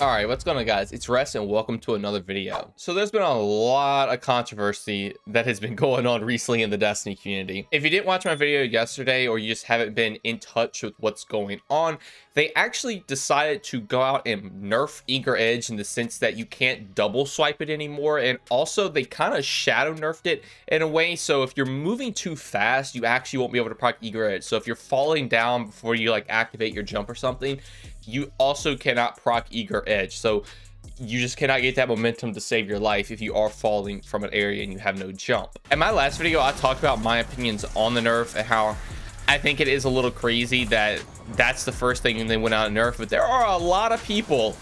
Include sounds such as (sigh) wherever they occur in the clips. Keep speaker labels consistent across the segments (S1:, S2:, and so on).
S1: All right, what's going on guys? It's Rest and welcome to another video. So there's been a lot of controversy that has been (laughs) going on recently in the Destiny community. If you didn't watch my video yesterday or you just haven't been in touch with what's going on, they actually decided to go out and nerf Eager Edge in the sense that you can't double swipe it anymore. And also they kind of shadow nerfed it in a way. So if you're moving too fast, you actually won't be able to proc Eager Edge. So if you're falling down before you like activate your jump or something, you also cannot proc eager edge. So you just cannot get that momentum to save your life if you are falling from an area and you have no jump. In my last video, I talked about my opinions on the nerf and how I think it is a little crazy that that's the first thing they went out and nerf, but there are a lot of people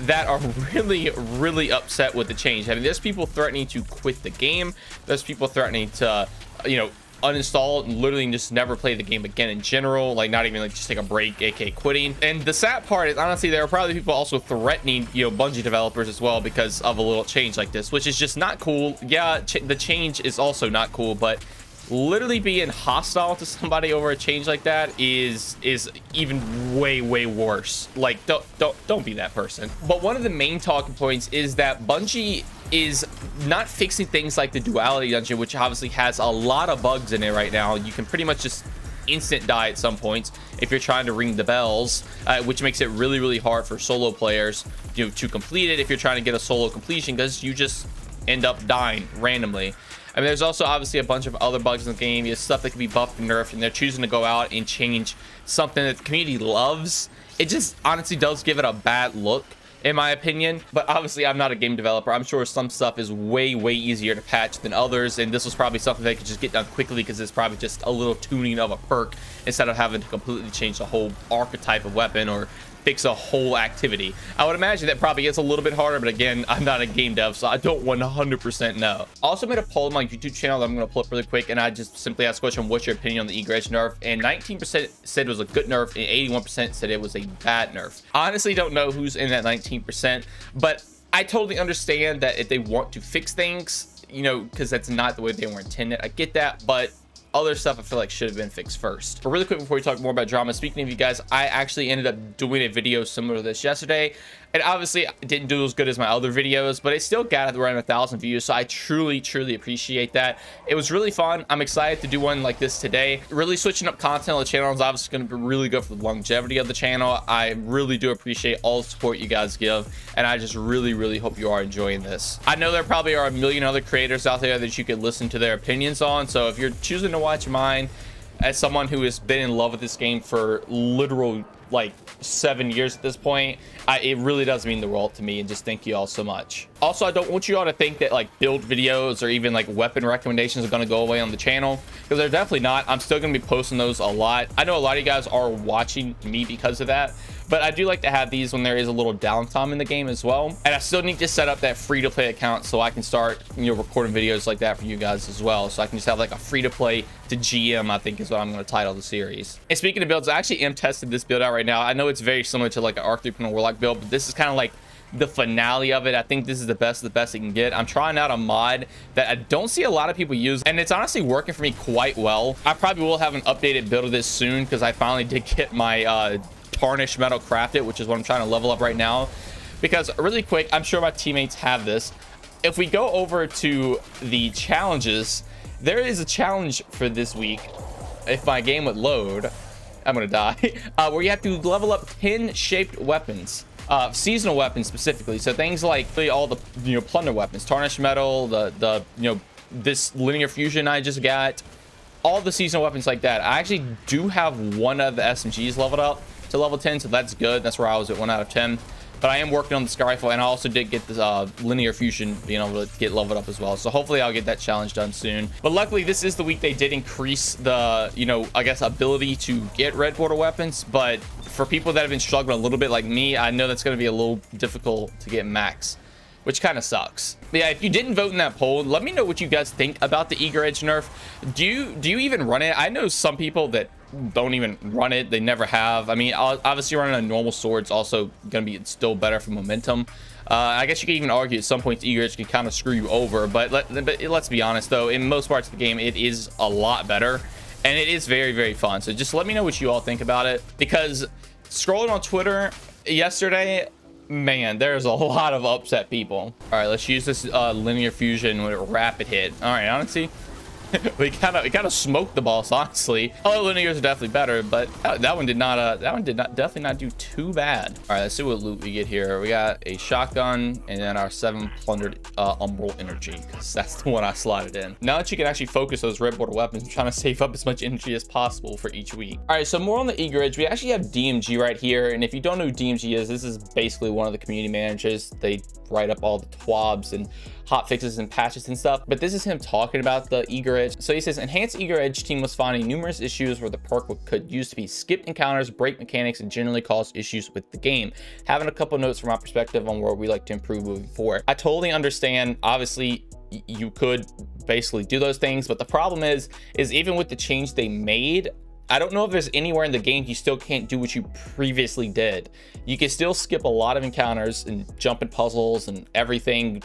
S1: that are (laughs) really, really upset with the change. I mean, there's people threatening to quit the game. There's people threatening to, you know, uninstall and literally just never play the game again in general like not even like just take a break aka quitting. And the sad part is honestly there are probably people also threatening you know bungie developers as well because of a little change like this which is just not cool. Yeah ch the change is also not cool but literally being hostile to somebody over a change like that is is even way way worse. Like don't don't don't be that person. But one of the main talking points is that bungie is not fixing things like the duality dungeon which obviously has a lot of bugs in it right now you can pretty much just instant die at some points if you're trying to ring the bells uh, which makes it really really hard for solo players you know, to complete it if you're trying to get a solo completion because you just end up dying randomly I mean, there's also obviously a bunch of other bugs in the game. There's stuff that can be buffed and nerfed, and they're choosing to go out and change something that the community loves. It just honestly does give it a bad look in my opinion. But obviously i'm not a game developer. I'm sure some stuff is way way easier to patch than others. And this was probably something they could just get done quickly because it's probably just a little tuning of a perk instead of having to completely change the whole archetype of weapon or fix a whole activity. I would imagine that probably gets a little bit harder, but again, I'm not a game dev, so I don't 100% know. I Also made a poll on my YouTube channel that I'm going to pull up really quick, and I just simply asked question, what's your opinion on the Edge nerf? And 19% said it was a good nerf, and 81% said it was a bad nerf. Honestly, don't know who's in that 19%, but I totally understand that if they want to fix things, you know, because that's not the way they were intended. I get that, but other stuff I feel like should have been fixed first. But really quick before we talk more about drama, speaking of you guys, I actually ended up doing a video similar to this yesterday. And obviously didn't do as good as my other videos, but it still got around a thousand views. So I truly, truly appreciate that. It was really fun. I'm excited to do one like this today. Really switching up content on the channel is obviously going to be really good for the longevity of the channel. I really do appreciate all the support you guys give. And I just really, really hope you are enjoying this. I know there probably are a million other creators out there that you could listen to their opinions on. So if you're choosing to watch mine, as someone who has been in love with this game for literal like seven years at this point I, it really does mean the world to me and just thank you all so much. Also i don't want you all to think that like build videos or even like weapon recommendations are going to go away on the channel because they're definitely not. I'm still going to be posting those a lot. I know a lot of you guys are watching me because of that but I do like to have these when there is a little downtime in the game as well. And I still need to set up that free to play account so I can start, you know, recording videos like that for you guys as well. So I can just have like a free to play to GM, I think is what I'm going to title the series. And speaking of builds, I actually am testing this build out right now. I know it's very similar to like an Arc 3.0 Warlock build, but this is kind of like the finale of it. I think this is the best the best it can get. I'm trying out a mod that I don't see a lot of people use, and it's honestly working for me quite well. I probably will have an updated build of this soon because I finally did get my uh, Tarnished Mettle crafted, which is what I'm trying to level up right now. Because really quick, I'm sure my teammates have this. If we go over to the challenges, there is a challenge for this week. If my game would load, I'm gonna die. (laughs) Uh, where you have to level up 10 shaped weapons. Uh, seasonal weapons specifically. So things like all the you know plunder weapons, Tarnished Mettle, the the you know this linear fusion I just got, all the seasonal weapons like that. I actually do have one of the SMGs leveled up to level 10, so that's good. That's where I was at 1 out of 10. But I am working on the Sky Rifle, and I also did get the uh, Linear Fusion being able to get leveled up as well. So hopefully I'll get that challenge done soon. But luckily, this is the week they did increase the, you know, I guess ability to get red border weapons. But for people that have been struggling a little bit like me, I know that's going to be a little difficult to get max which kind of sucks. But yeah, if you didn't vote in that poll, let me know what you guys think about the Eager Edge nerf. Do you do you even run it? I know some people that don't even run it. They never have. I mean, obviously running a normal sword is also going to be still better for momentum. Uh, I guess you could even argue at some points Eager Edge can kind of screw you over. But, let, but let's be honest, though, in most parts of the game, it is a lot better. And it is very, very fun. So just let me know what you all think about it. Because scrolling on Twitter yesterday, man, there's a (laughs) lot of upset people. All right, let's use this uh, linear fusion with a rapid hit. All right, honestly, (laughs) we kind of we kind of smoked the boss honestly. Other linears are definitely better but that, that, one did not uh that one did not definitely not do too bad. All right let's see what loot we get here. We got a shotgun and then our seven plundered uh umbral energy because that's the one i slotted in. Now that you can actually focus those red border weapons i'm trying to save up as much energy as possible for each week. All right so more on the eager edge. We actually have dmg right here and if you don't know who dmg is this is basically one of the community managers. They write up all the twabs and hot fixes and patches and stuff. But this is him talking about the Eager Edge. So he says, Enhanced Eager Edge team was finding numerous issues where the perk could use to be skipped encounters, break mechanics, and generally cause issues with the game. Having a couple notes from my perspective on where we like to improve moving forward. I totally understand, obviously, you could basically do those things, but the problem is, is even with the change they made, I don't know if there's anywhere in the game you still can't do what you previously did. You can still skip a lot of encounters and jump in puzzles and everything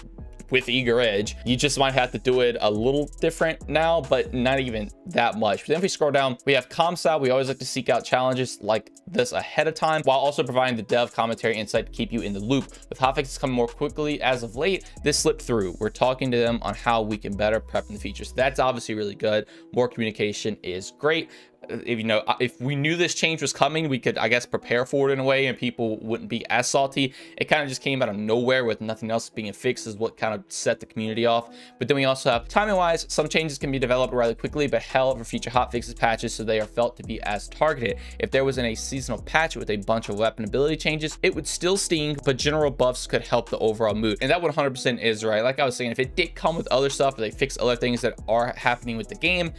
S1: with Eager Edge. You just might have to do it a little different now, but not even that much. But then if we scroll down, we have ComSat. We always like to seek out challenges like this ahead of time, while also providing the dev commentary insight to keep you in the loop. With hotfixes coming more quickly as of late, this slipped through. We're talking to them on how we can better prep in the features. That's obviously really good. More communication is great if you know uh, if we knew this change was coming we could i guess prepare for it in a way and people wouldn't be as salty. It kind of just came out of nowhere with nothing else being fixed is what kind of set the community off. But then we also have timing wise some changes can be developed rather quickly but hell for future hot fixes patches so they are felt to be as targeted. If there was in a seasonal patch with a bunch of weapon ability changes it would still sting but general buffs could help the overall mood. And that 100 percent is right. Like i was saying if it did come with other stuff they fix other things that are happening with the game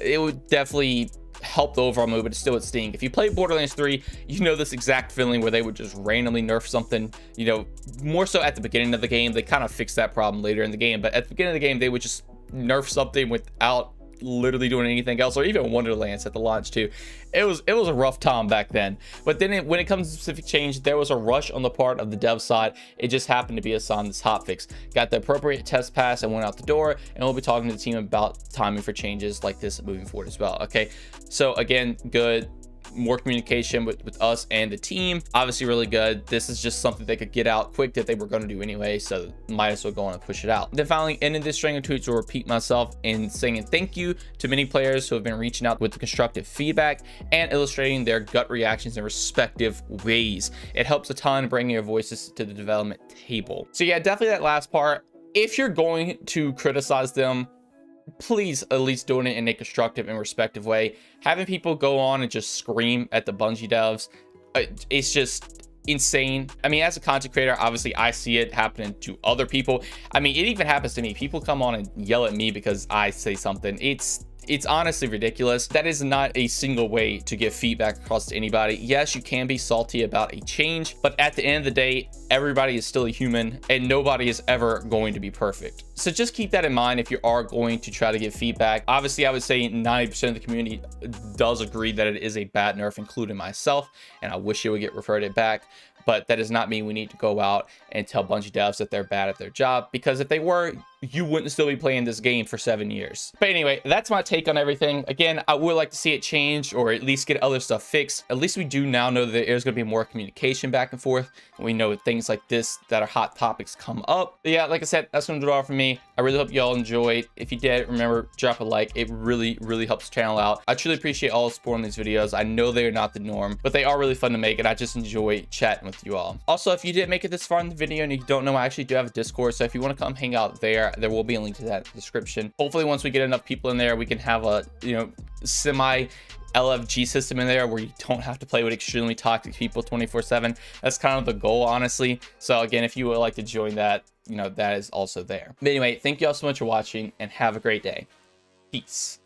S1: it would definitely help the overall mood, but it still would sting. If you play Borderlands 3, you know this exact feeling where they would just randomly nerf something, you know, more so at the beginning of the game. They kind of fix that problem later in the game, but at the beginning of the game, they would just nerf something without literally doing anything else or even wonderlands at the launch too. It was it was a rough time back then. But then it, when it comes to specific change there was a rush on the part of the dev side. It just happened to be a sign this hotfix got the appropriate test pass and went out the door and we'll be talking to the team about timing for changes like this moving forward as well okay? So again good more communication with, with us and the team. Obviously really good. This is just something they could get out quick that they were going to do anyway, so might as well go on and push it out. Then finally, ending this string of tweets will repeat myself in saying thank you to many players who have been reaching out with the constructive feedback and illustrating their gut reactions in respective ways. It helps a ton bringing your voices to the development table. So yeah, definitely that last part. If you're going to criticize them, please at least doing it in a constructive and respective way. Having people go on and just scream at the Bungie devs, uh, it's just insane. I mean, as a content creator, obviously I see it happening to other people. I mean, it even happens to me. People come on and yell at me because I say something. It's it's honestly ridiculous. That is not a single way to give feedback across to anybody. Yes, you can be salty about a change, but at the end of the day, everybody is still a human and nobody is ever going to be perfect. So just keep that in mind if you are going to try to give feedback. Obviously, I would say 90% of the community does agree that it is a bad nerf, including myself, and I wish it would get reverted back but that does not mean we need to go out and tell Bungie devs that they're bad at their job because if they were, you wouldn't still be playing this game for seven years. But anyway, that's my take on everything. Again, I would like to see it change or at least get other stuff fixed. At least we do now know that there's going to be more communication back and forth. And we know things like this that are hot topics come up. But yeah, like I said, that's going to do it for me. I really hope y'all enjoyed. If you did, remember, drop a like. It really, really helps channel out. I truly appreciate all the support on these videos. I know they are not the norm, but they are really fun to make and I just enjoy chatting with you all. Also, if you didn't make it this far in the video and you don't know, I actually do have a Discord. So if you want to come hang out there, will be a link to that description. Hopefully, once we get enough people in there, we can have a, you know, semi LFG system in there where you don't have to play with extremely toxic people 24 7. That's kind of the goal, honestly. So again, if you would like to join that, you know, that is also there. But anyway, thank you all so much for watching and have a great day. Peace.